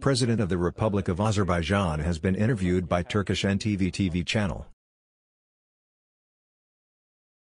President of the Republic of Azerbaijan has been interviewed by Turkish NTV TV channel.